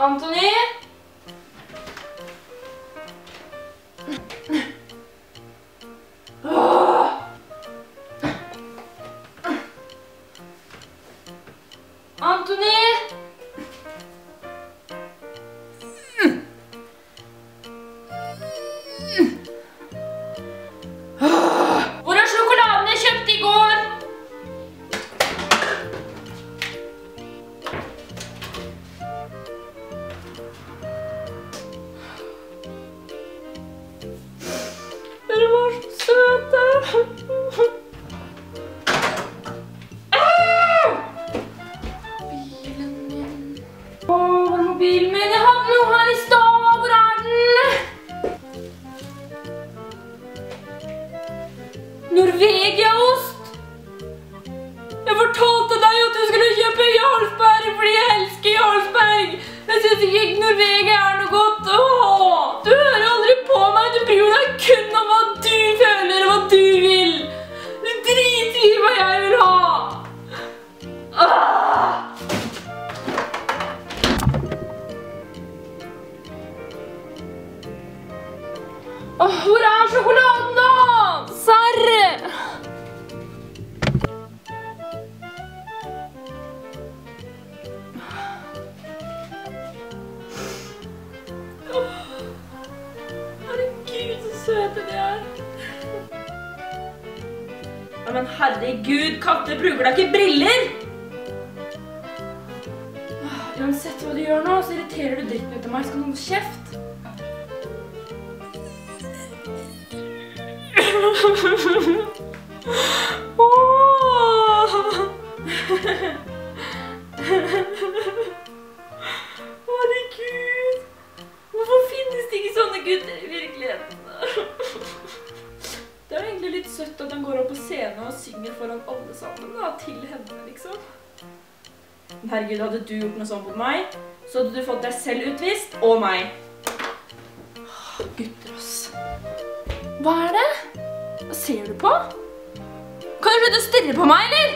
Anthony Anthony Norvegiaost. Jeg fortalte deg at du skulle kjøpe Jarlsberg fordi jeg elsker Jarlsberg. Jeg syns ikke Norvegia er noe godt. Åh, du hører aldri på meg. Du bryr deg kun om hva du føler og hva du vil. Du driter i hva jeg vil ha. Åh, hvor er sjokoladen søte de er. Ja, men herregud, katter bruker da ikke briller! Uansett hva du gjør nå, så irriterer du dritten ut av meg. Skal ha kjeft? Åh! går opp på scenen og synger foran alle sammen, da, til henne, liksom. Herregud, hadde du gjort noe sånt mot meg, så hadde du fått deg selv utvist, og meg. Gutter, ass. Hva er det? Hva ser du på? Kan du slutte å stirre på meg, eller?